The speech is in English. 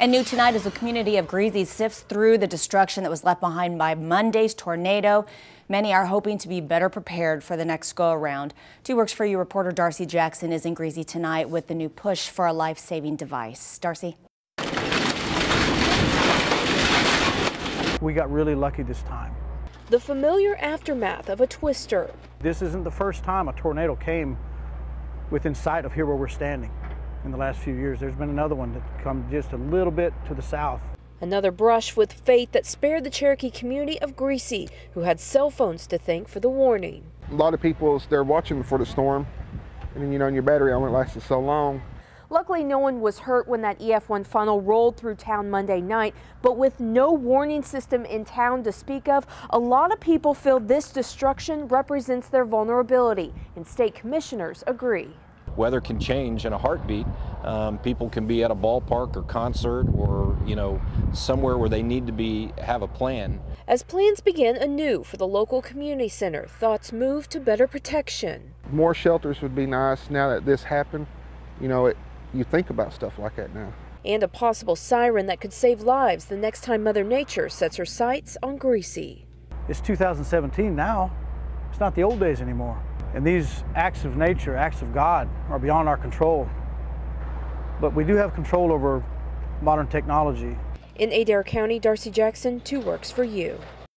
And new tonight as the community of Greasy sifts through the destruction that was left behind by Monday's tornado. Many are hoping to be better prepared for the next go around. Two Works for You reporter Darcy Jackson is in Greasy tonight with the new push for a life saving device. Darcy. We got really lucky this time. The familiar aftermath of a twister. This isn't the first time a tornado came within sight of here where we're standing in the last few years. There's been another one that come just a little bit to the south. Another brush with fate that spared the Cherokee community of Greasy, who had cell phones to thank for the warning. A lot of people, they're watching for the storm, and then, you know, and your battery only lasted so long. Luckily, no one was hurt when that EF1 funnel rolled through town Monday night, but with no warning system in town to speak of, a lot of people feel this destruction represents their vulnerability, and state commissioners agree. Weather can change in a heartbeat. Um, people can be at a ballpark or concert or, you know, somewhere where they need to be, have a plan. As plans begin anew for the local community center, thoughts move to better protection. More shelters would be nice now that this happened. You know, it, you think about stuff like that now. And a possible siren that could save lives the next time Mother Nature sets her sights on Greasy. It's 2017 now. It's not the old days anymore. And these acts of nature, acts of God, are beyond our control. But we do have control over modern technology. In Adair County, Darcy Jackson, Two Works for You.